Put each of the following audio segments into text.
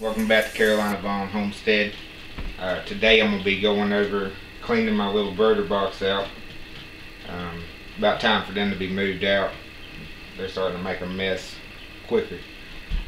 Welcome back to Carolina Vaughan Homestead. Uh, today I'm going to be going over cleaning my little brooder box out. Um, about time for them to be moved out. They're starting to make a mess quicker.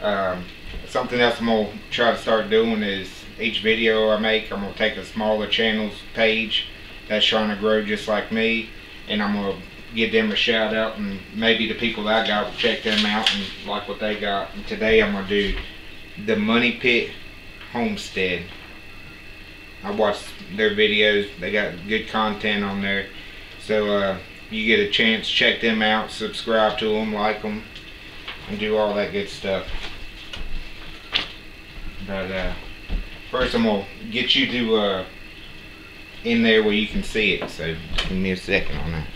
Um, something else I'm going to try to start doing is each video I make I'm going to take a smaller channel's page that's trying to grow just like me and I'm going to give them a shout out and maybe the people that I got will check them out and like what they got. And today I'm going to do the Money Pit Homestead. I watched their videos. They got good content on there. So uh, you get a chance, check them out, subscribe to them, like them, and do all that good stuff. But uh, first I'm going to get you to uh, in there where you can see it. So give me a second on that.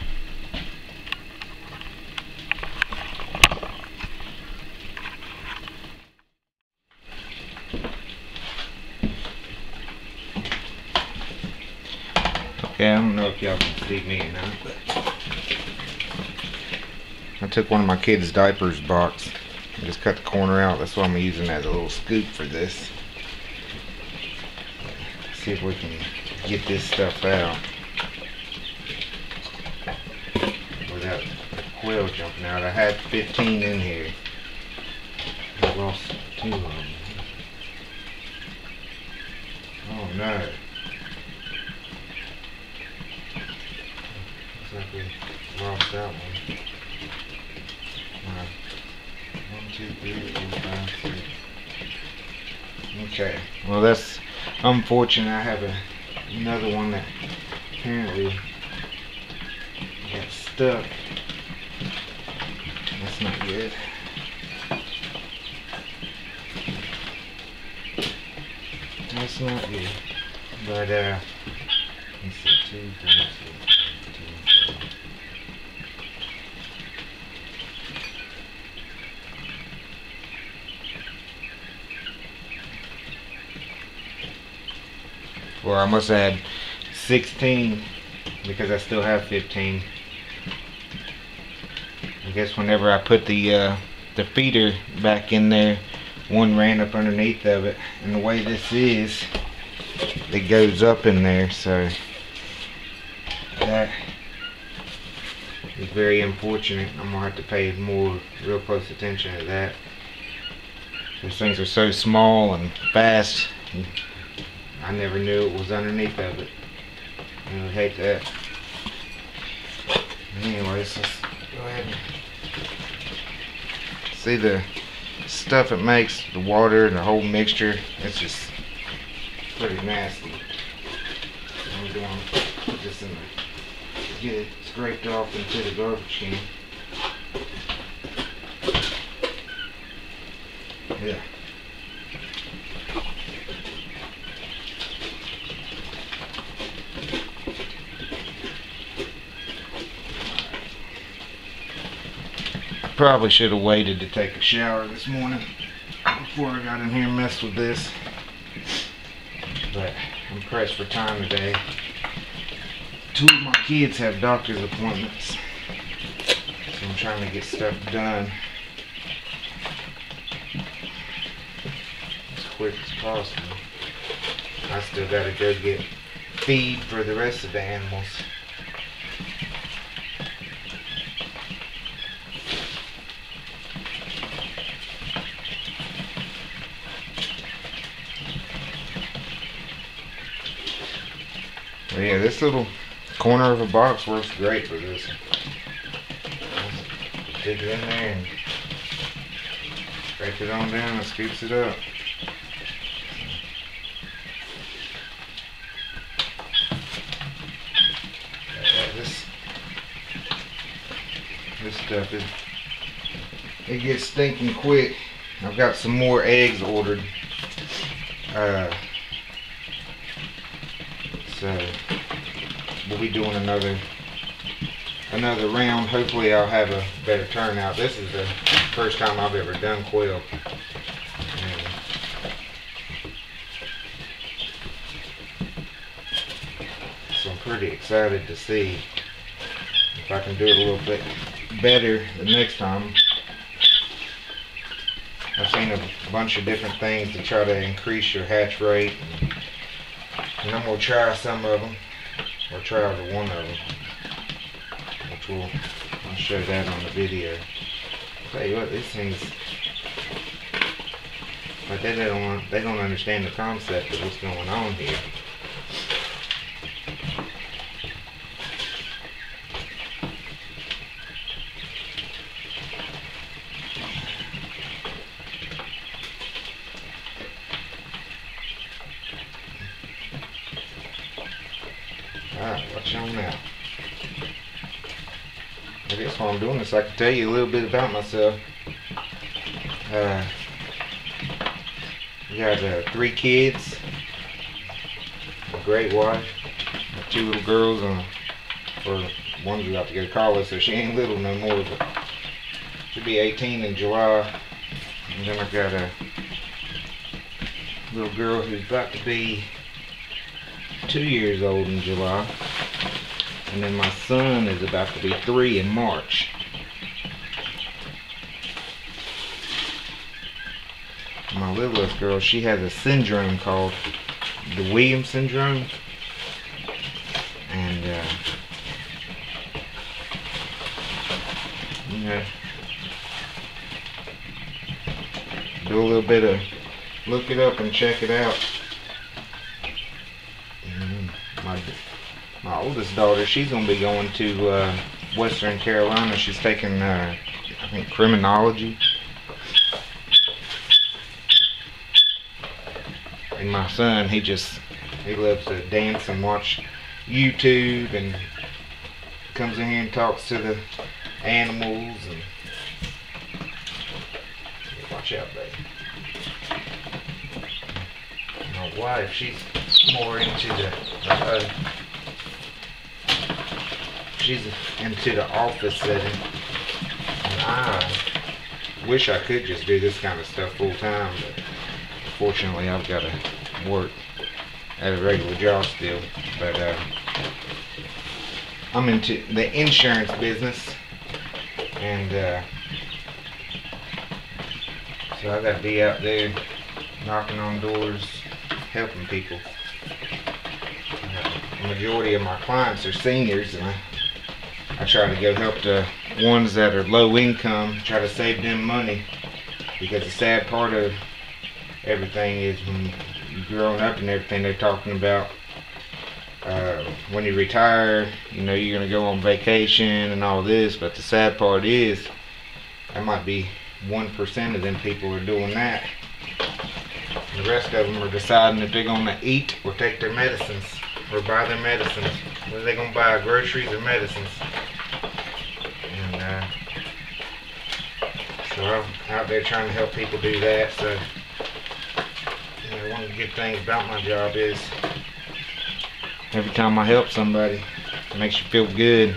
Okay, I don't know see me but I took one of my kids' diapers box and just cut the corner out. That's why I'm using as a little scoop for this. See if we can get this stuff out without the quail jumping out. I had 15 in here. I lost two of them. Oh no. Like we lost that one. Alright. One, two, three, four, five, six. Okay. Well, that's unfortunate. I have a, another one that apparently got stuck. That's not good. That's not good. But, uh, let's see, two, four. Well, I must add 16 because I still have 15. I guess whenever I put the uh, the feeder back in there, one ran up underneath of it. And the way this is, it goes up in there, so that is very unfortunate. I'm gonna have to pay more real close attention to that. Those things are so small and fast. I never knew it was underneath of it. I hate that. Anyways, let's go ahead and see the stuff it makes, the water and the whole mixture. It's just pretty nasty. I'm going to put this in the, get it scraped off into the garbage can. Yeah. Probably should have waited to take a shower this morning before I got in here and messed with this. But I'm pressed for time today. Two of my kids have doctor's appointments. So I'm trying to get stuff done as quick as possible. I still gotta go get feed for the rest of the animals. But yeah, this little corner of a box works great for this. Dig it in there and scrape it on down and scoops it up. This this stuff is it gets stinking quick. I've got some more eggs ordered. Uh, so we'll be doing another another round. Hopefully I'll have a better turnout. This is the first time I've ever done quail. So I'm pretty excited to see if I can do it a little bit better the next time. I've seen a bunch of different things to try to increase your hatch rate. And I'm going to try some of them. Try over one of them. Which will, I'll show that on the video. Tell you what, these things, but they don't, they don't understand the concept of what's going on here. Alright, watch on now. I guess while I'm doing this, I can tell you a little bit about myself. Uh, I got uh, three kids, a great wife, two little girls, and or one's about to go to college, so she ain't little no more, but she'll be 18 in July. And then I got a little girl who's about to be two years old in July. And then my son is about to be three in March. My littlest girl, she has a syndrome called the Williams syndrome. And, uh, do a little bit of look it up and check it out. Mm, My my oldest daughter, she's gonna be going to uh, Western Carolina. She's taking, uh, I think, criminology. And my son, he just he loves to dance and watch YouTube and comes in here and talks to the animals and watch out, baby. My wife, she's more into the uh, she's into the office setting. And I wish I could just do this kind of stuff full time, but fortunately I've got to work at a regular job still. But uh, I'm into the insurance business, and uh, so I got to be out there knocking on doors, helping people. Uh, the majority of my clients are seniors, and I I try to go help the ones that are low income, try to save them money. Because the sad part of everything is when growing up and everything they're talking about, uh, when you retire, you know, you're going to go on vacation and all this. But the sad part is, that might be 1% of them people are doing that. The rest of them are deciding if they're going to eat or take their medicines or buy their medicines. Whether they're going to buy groceries or medicines. And uh, I'm out there trying to help people do that. So you know, one of the good things about my job is every time I help somebody, it makes you feel good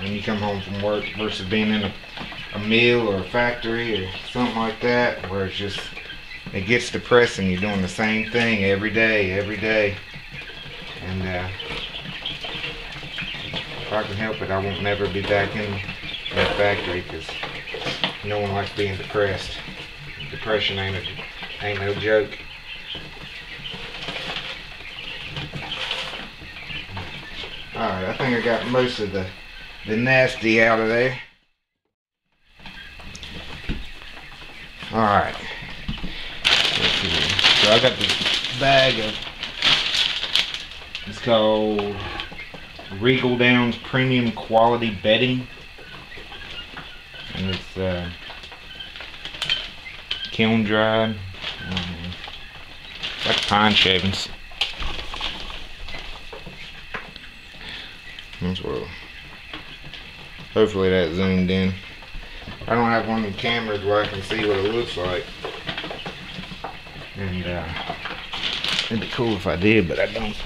when you come home from work versus being in a, a mill or a factory or something like that where it's just it gets depressing. You're doing the same thing every day, every day. And uh, if I can help it, I won't never be back in that factory because no one likes being depressed. Depression ain't a, ain't no joke. Alright, I think I got most of the, the nasty out of there. Alright. So I got this bag of it's called Regal Downs Premium Quality Bedding. Uh, kiln dried. Um, like pine shavings. Well. Hopefully that zoomed in. I don't have one of the cameras where I can see what it looks like. And uh, it'd be cool if I did, but I don't.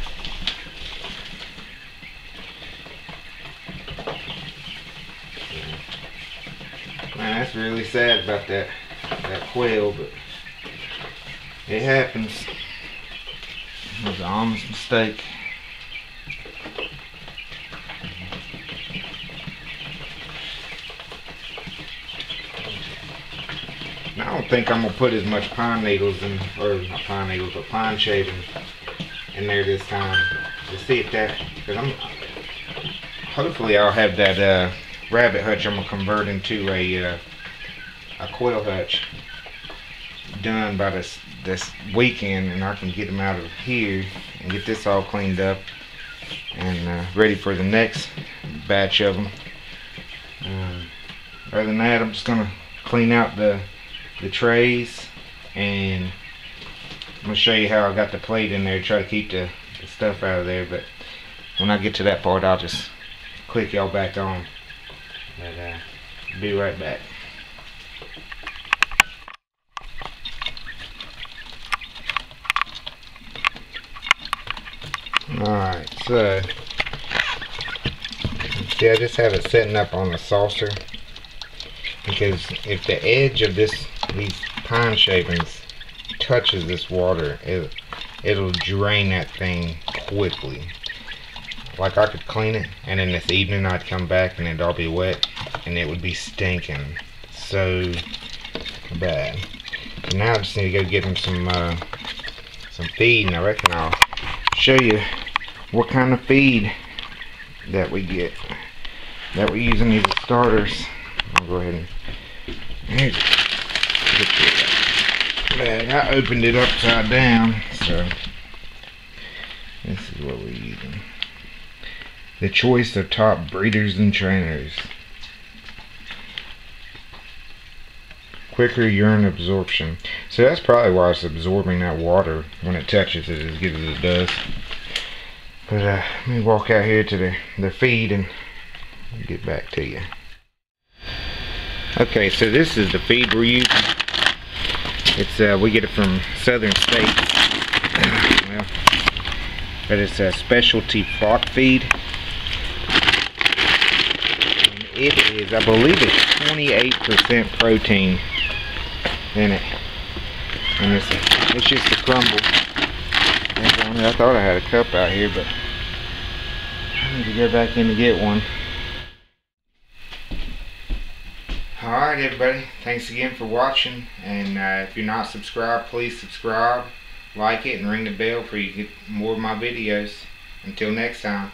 Really sad about that that quail, but it happens. It was an honest mistake. I don't think I'm gonna put as much pine needles in, or not pine needles, but pine shavings in there this time to see if that, because I'm, hopefully I'll have that uh, rabbit hutch I'm gonna convert into a uh, a quail hutch done by this this weekend, and I can get them out of here and get this all cleaned up and uh, ready for the next batch of them. Um, other than that, I'm just gonna clean out the the trays and I'm gonna show you how I got the plate in there try to keep the, the stuff out of there. But when I get to that part, I'll just click y'all back on. But uh, be right back. Alright, so see I just have it setting up on the saucer because if the edge of this these pine shavings touches this water it, it'll drain that thing quickly. Like I could clean it and then this evening I'd come back and it'd all be wet and it would be stinking so bad. Now I just need to go get him some uh, some feed and I reckon I'll show you what kind of feed that we get that we're using these starters. I'll go ahead and bag. I opened it upside down so this is what we're using the choice of top breeders and trainers. Quicker urine absorption. So that's probably why it's absorbing that water when it touches it as good as it does but uh, let me walk out here to the, the feed and get back to you. Okay, so this is the feed we're using. It's uh, we get it from Southern States. well, but it's a specialty flock feed. And it is, I believe it's 28% protein in it. And it's, it's just a crumble. I thought I had a cup out here, but to go back in to get one. Alright everybody, thanks again for watching, and uh, if you're not subscribed, please subscribe, like it, and ring the bell for you get more of my videos. Until next time.